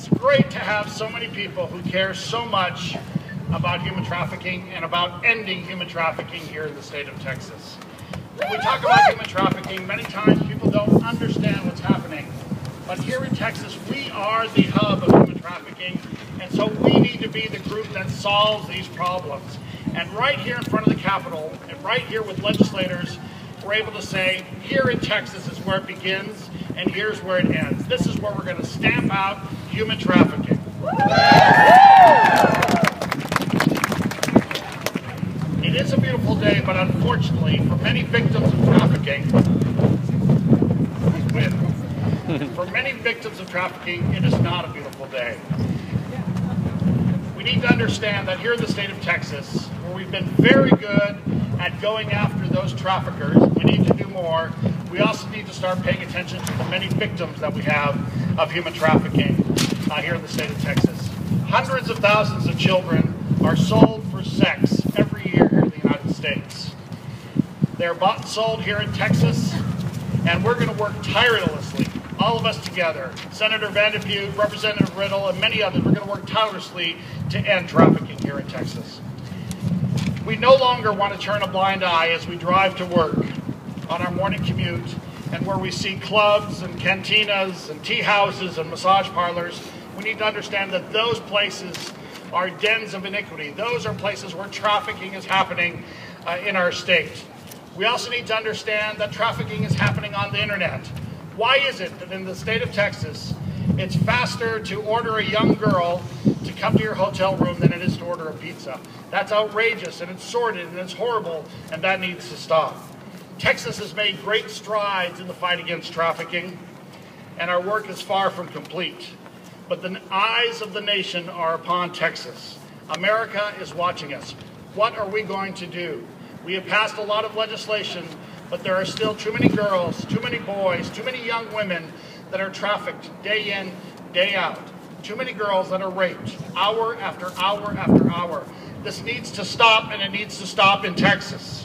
it's great to have so many people who care so much about human trafficking and about ending human trafficking here in the state of Texas. When we talk about human trafficking, many times people don't understand what's happening. But here in Texas, we are the hub of human trafficking, and so we need to be the group that solves these problems. And right here in front of the Capitol, and right here with legislators, we're able to say, here in Texas is where it begins, and here's where it ends. This is where we're going to stamp out human trafficking. It is a beautiful day, but unfortunately, for many victims of trafficking, for many victims of trafficking, it is not a beautiful day. We need to understand that here in the state of Texas, where we've been very good at going after those traffickers, we need to do more. We also need to start paying attention to the many victims that we have of human trafficking uh, here in the state of Texas. Hundreds of thousands of children are sold for sex every year here in the United States. They're bought and sold here in Texas, and we're going to work tirelessly all of us together, Senator Van de Putte, Representative Riddle, and many others, we're going to work tirelessly to end trafficking here in Texas. We no longer want to turn a blind eye as we drive to work on our morning commute and where we see clubs and cantinas and tea houses and massage parlors. We need to understand that those places are dens of iniquity. Those are places where trafficking is happening uh, in our state. We also need to understand that trafficking is happening on the internet. Why is it that in the state of Texas, it's faster to order a young girl to come to your hotel room than it is to order a pizza? That's outrageous and it's sordid and it's horrible and that needs to stop. Texas has made great strides in the fight against trafficking and our work is far from complete. But the eyes of the nation are upon Texas. America is watching us. What are we going to do? We have passed a lot of legislation but there are still too many girls, too many boys, too many young women that are trafficked day in, day out. Too many girls that are raped hour after hour after hour. This needs to stop, and it needs to stop in Texas.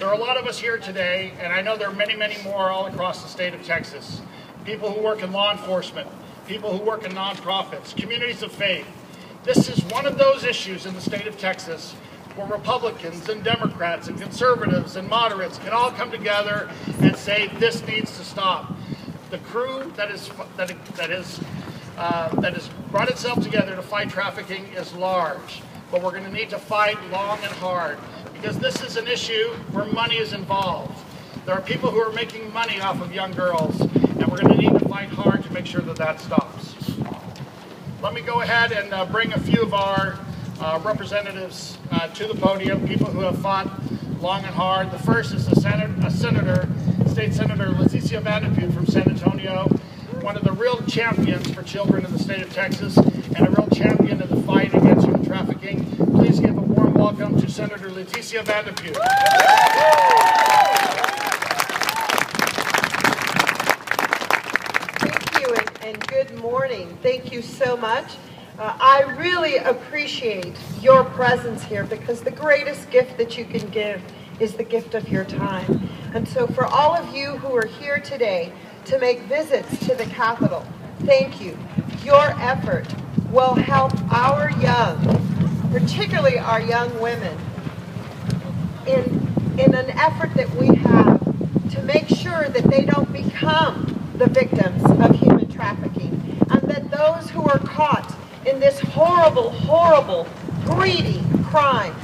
There are a lot of us here today, and I know there are many, many more all across the state of Texas. People who work in law enforcement, people who work in nonprofits, communities of faith, this is one of those issues in the state of Texas where Republicans and Democrats and conservatives and moderates can all come together and say this needs to stop. The crew that is that that is uh, that has brought itself together to fight trafficking is large, but we're going to need to fight long and hard because this is an issue where money is involved. There are people who are making money off of young girls, and we're going to need to fight hard to make sure that that stops. Let me go ahead and uh, bring a few of our uh, representatives uh, to the podium, people who have fought long and hard. The first is a, senator, a senator State Senator Leticia Van de Putte from San Antonio, one of the real champions for children in the state of Texas, and a real champion in the fight against human trafficking. Please give welcome to Senator Leticia Van de Putte. and good morning. Thank you so much. Uh, I really appreciate your presence here because the greatest gift that you can give is the gift of your time. And so for all of you who are here today to make visits to the Capitol, thank you. Your effort will help our young, particularly our young women, in, in an effort that we have to make sure that they don't become the victims of human trafficking, and that those who are caught in this horrible, horrible, greedy crime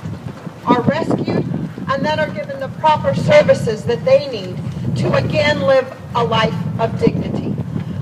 are rescued and then are given the proper services that they need to again live a life of dignity.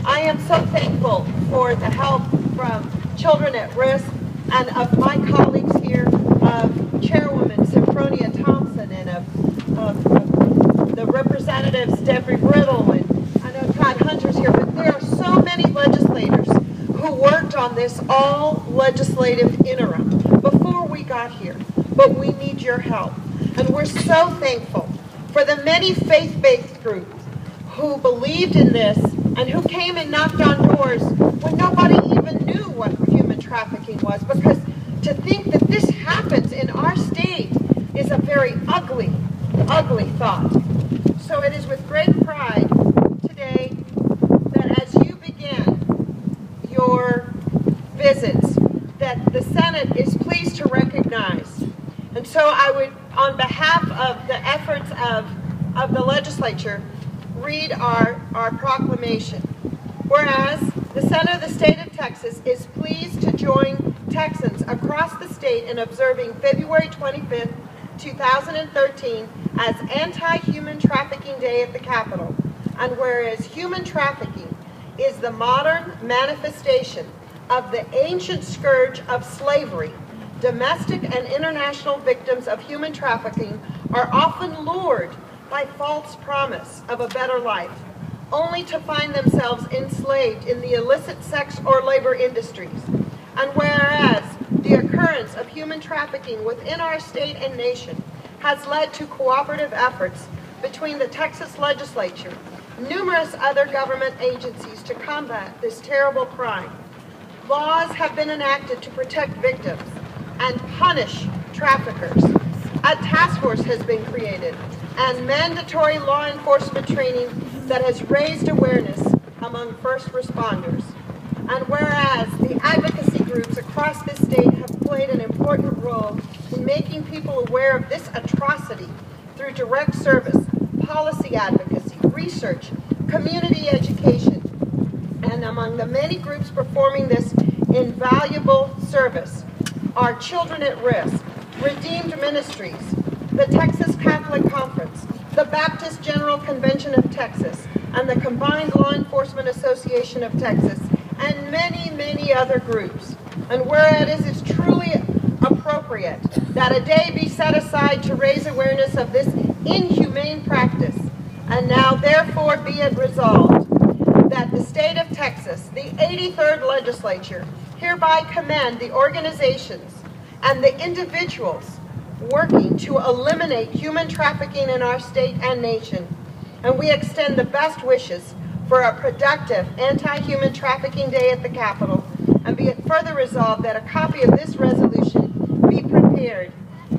I am so thankful for the help from Children at Risk and of my colleagues here, of Chairwoman Senfronia Thompson and of, of, of the representatives Debbie Riddle and I know Todd Hunter's here, but there are so many legislators who worked on this all legislative interim before we got here. But we need your help. And we're so thankful for the many faith-based groups who believed in this and who came and knocked on doors when nobody what human trafficking was. Because to think that this happens in our state is a very ugly, ugly thought. So it is with great pride today that as you begin your visits, that the Senate is pleased to recognize. And so I would, on behalf of the efforts of, of the legislature, read our, our proclamation. Whereas the Senate of the State of Texas is pleased to join Texans across the state in observing February 25th, 2013 as Anti-Human Trafficking Day at the Capitol. And whereas human trafficking is the modern manifestation of the ancient scourge of slavery, domestic and international victims of human trafficking are often lured by false promise of a better life, only to find themselves enslaved in the illicit sex or labor industries. And whereas the occurrence of human trafficking within our state and nation has led to cooperative efforts between the Texas legislature, numerous other government agencies to combat this terrible crime. Laws have been enacted to protect victims and punish traffickers. A task force has been created and mandatory law enforcement training that has raised awareness among first responders. And whereas the advocacy groups across this state have played an important role in making people aware of this atrocity through direct service, policy advocacy, research, community education, and among the many groups performing this invaluable service are Children at Risk, Redeemed Ministries, the Texas Catholic Conference, the Baptist General Convention of Texas, and the Combined Law Enforcement Association of Texas, and many, many other groups. And whereas it is truly appropriate that a day be set aside to raise awareness of this inhumane practice, and now therefore be it resolved that the state of Texas, the 83rd legislature, hereby commend the organizations and the individuals working to eliminate human trafficking in our state and nation. And we extend the best wishes for a productive anti-human trafficking day at the Capitol, and be it further resolved that a copy of this resolution be prepared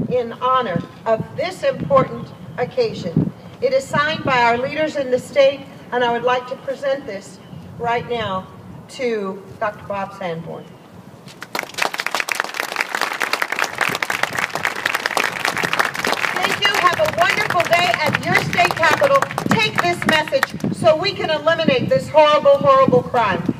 in honor of this important occasion. It is signed by our leaders in the state, and I would like to present this right now to Dr. Bob Sanborn. You. Have a wonderful day at your state capitol. Take this message so we can eliminate this horrible, horrible crime.